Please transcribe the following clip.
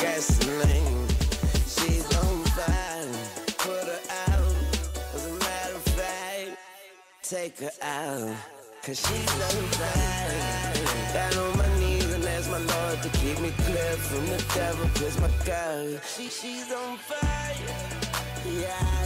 gasoline. She's on fire, put her out. As a matter of fact, take her out. Cause she's on fire. Down on my knees and ask my Lord to keep me clear from the devil. Cause my girl, she, she's on fire. Yeah.